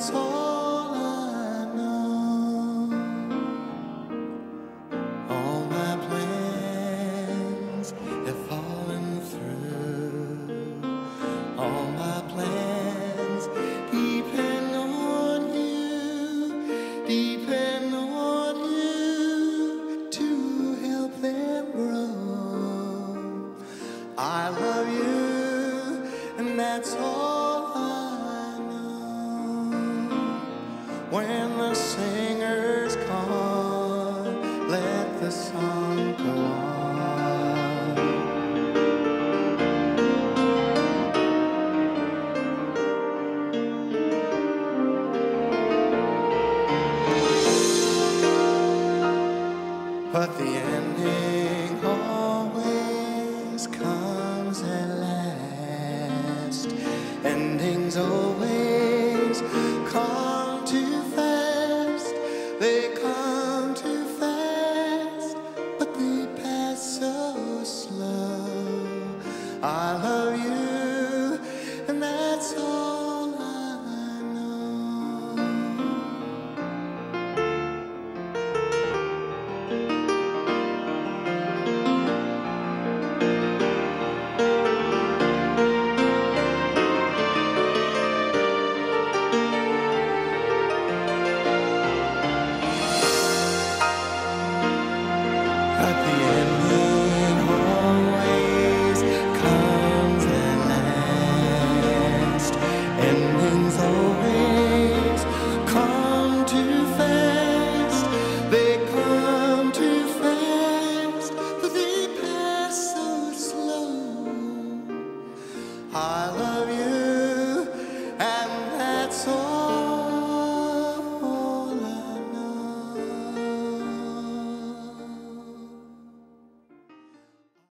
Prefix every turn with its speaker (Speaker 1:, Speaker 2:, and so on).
Speaker 1: that's all I know. All my plans have fallen through. All my plans depend on you, depend on you to help them grow. I love you, and that's all I know. When the singers come, let the song go on. But the I love you, But the ending